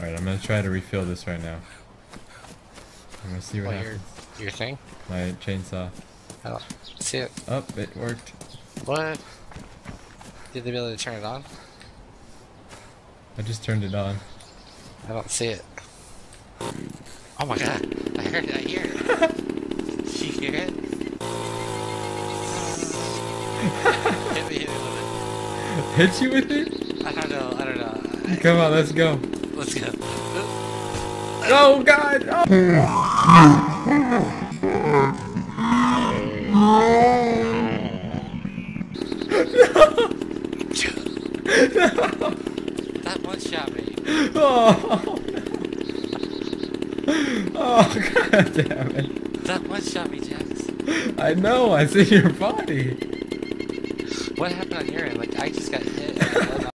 Alright, I'm gonna try to refill this right now. I'm gonna see what, What, your, happens. your thing? My chainsaw. I don't see it. Oh, it worked. What? Did they be able to turn it on? I just turned it on. I don't see it. Oh my god. I heard it. I hear it. Did you hear it? hit me, hit me with Hit you with it? it. I don't know. I don't know. Come on, let's go. Let's go. Oh god! Oh. That one shot me. Oh. oh god damn it. That one shot me, Jax. I know, I see your body. What happened on your end? Like, I just got hit